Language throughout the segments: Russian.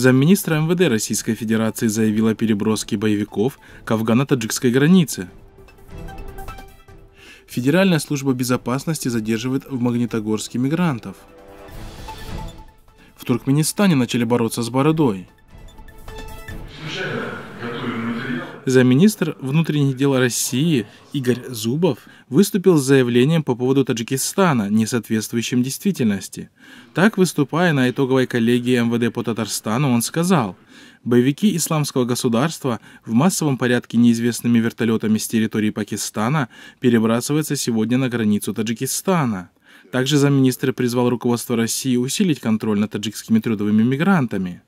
Замминистра МВД Российской Федерации заявил о переброске боевиков к афгано-таджикской границе. Федеральная служба безопасности задерживает в Магнитогорске мигрантов. В Туркменистане начали бороться с бородой. Замминистр внутренних дел России Игорь Зубов выступил с заявлением по поводу Таджикистана, не соответствующим действительности. Так, выступая на итоговой коллегии МВД по Татарстану, он сказал, боевики исламского государства в массовом порядке неизвестными вертолетами с территории Пакистана перебрасываются сегодня на границу Таджикистана. Также замминистра призвал руководство России усилить контроль над таджикскими трудовыми мигрантами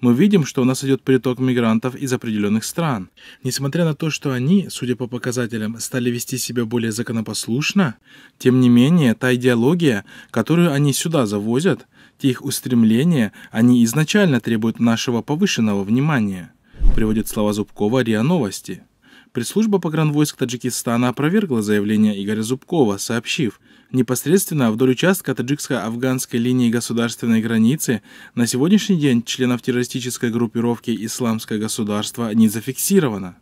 мы видим, что у нас идет приток мигрантов из определенных стран. Несмотря на то, что они, судя по показателям, стали вести себя более законопослушно, тем не менее, та идеология, которую они сюда завозят, те их устремления, они изначально требуют нашего повышенного внимания, приводит слова Зубкова РИА Новости. Пресс-служба погранвойск Таджикистана опровергла заявление Игоря Зубкова, сообщив, непосредственно вдоль участка таджикско-афганской линии государственной границы на сегодняшний день членов террористической группировки «Исламское государство» не зафиксировано.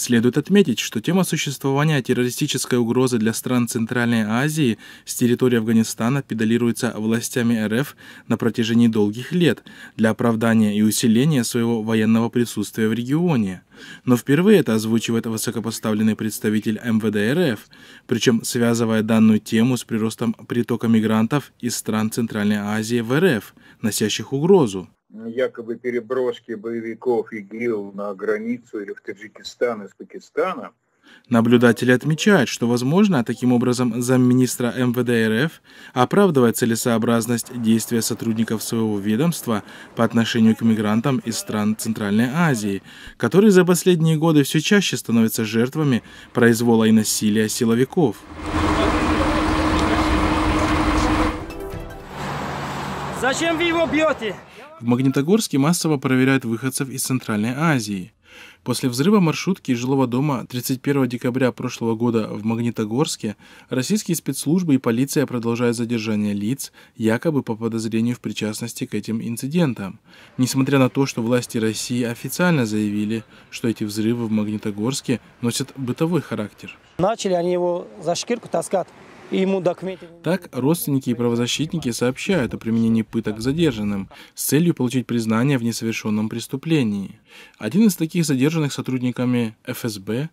Следует отметить, что тема существования террористической угрозы для стран Центральной Азии с территории Афганистана педалируется властями РФ на протяжении долгих лет для оправдания и усиления своего военного присутствия в регионе. Но впервые это озвучивает высокопоставленный представитель МВД РФ, причем связывая данную тему с приростом притока мигрантов из стран Центральной Азии в РФ, носящих угрозу якобы переброски боевиков ИГИЛ на границу или в Таджикистан из Пакистана. Наблюдатели отмечают, что, возможно, таким образом замминистра МВД РФ оправдывает целесообразность действия сотрудников своего ведомства по отношению к мигрантам из стран Центральной Азии, которые за последние годы все чаще становятся жертвами произвола и насилия силовиков. Зачем вы его бьете? В Магнитогорске массово проверяют выходцев из Центральной Азии. После взрыва маршрутки жилого дома 31 декабря прошлого года в Магнитогорске российские спецслужбы и полиция продолжают задержание лиц, якобы по подозрению в причастности к этим инцидентам. Несмотря на то, что власти России официально заявили, что эти взрывы в Магнитогорске носят бытовой характер. Начали они его за шкирку таскать. Так, родственники и правозащитники сообщают о применении пыток задержанным с целью получить признание в несовершенном преступлении. Один из таких задержанных сотрудниками ФСБ,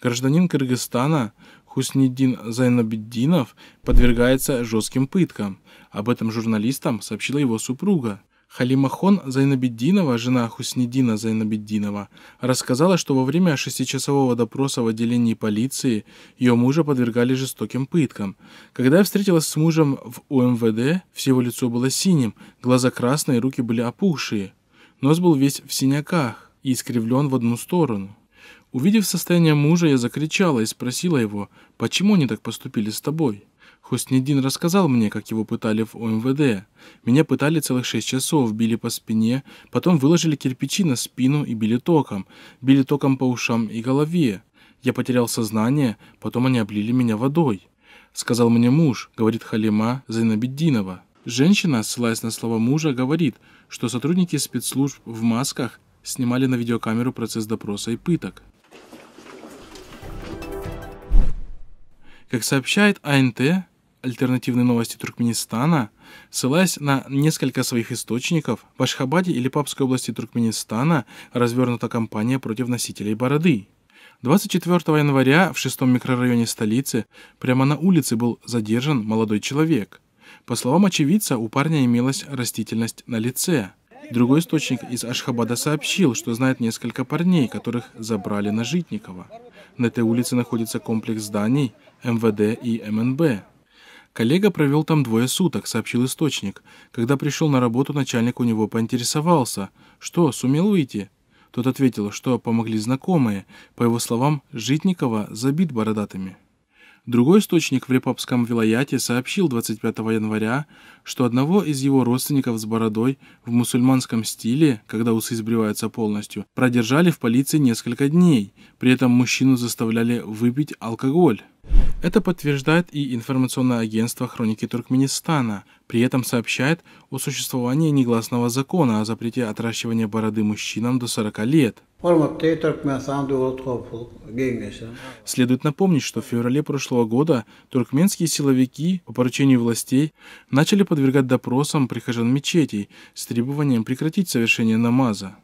гражданин Кыргызстана Хусниддин Зайнабиддинов, подвергается жестким пыткам. Об этом журналистам сообщила его супруга. Халимахон Зайнабеддинова, жена Хуснидина Зайнабеддинова, рассказала, что во время шестичасового допроса в отделении полиции ее мужа подвергали жестоким пыткам. Когда я встретилась с мужем в УМВД, все его лицо было синим, глаза красные, руки были опухшие. Нос был весь в синяках и искривлен в одну сторону. Увидев состояние мужа, я закричала и спросила его, почему они так поступили с тобой. Хуснедин рассказал мне, как его пытали в ОМВД. Меня пытали целых шесть часов, били по спине, потом выложили кирпичи на спину и били током. Били током по ушам и голове. Я потерял сознание, потом они облили меня водой. Сказал мне муж, говорит Халима Зайнабеддинова. Женщина, ссылаясь на слова мужа, говорит, что сотрудники спецслужб в масках снимали на видеокамеру процесс допроса и пыток. Как сообщает АНТ, альтернативные новости Туркменистана, ссылаясь на несколько своих источников, в Ашхабаде или Папской области Туркменистана развернута кампания против носителей бороды. 24 января в шестом микрорайоне столицы прямо на улице был задержан молодой человек. По словам очевидца, у парня имелась растительность на лице. Другой источник из Ашхабада сообщил, что знает несколько парней, которых забрали на Житникова. На этой улице находится комплекс зданий МВД и МНБ. Коллега провел там двое суток, сообщил источник. Когда пришел на работу, начальник у него поинтересовался. Что, сумел выйти? Тот ответил, что помогли знакомые. По его словам, Житникова забит бородатыми. Другой источник в Репопском вилаяте сообщил 25 января, что одного из его родственников с бородой в мусульманском стиле, когда усы сбриваются полностью, продержали в полиции несколько дней. При этом мужчину заставляли выпить алкоголь. Это подтверждает и информационное агентство «Хроники Туркменистана». При этом сообщает о существовании негласного закона о запрете отращивания бороды мужчинам до 40 лет. Следует напомнить, что в феврале прошлого года туркменские силовики по поручению властей начали подвергать допросам прихожан мечетей с требованием прекратить совершение намаза.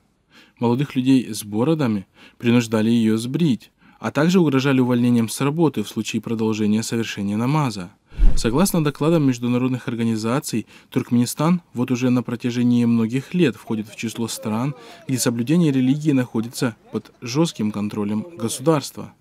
Молодых людей с бородами принуждали ее сбрить а также угрожали увольнением с работы в случае продолжения совершения намаза. Согласно докладам международных организаций, Туркменистан вот уже на протяжении многих лет входит в число стран, где соблюдение религии находится под жестким контролем государства.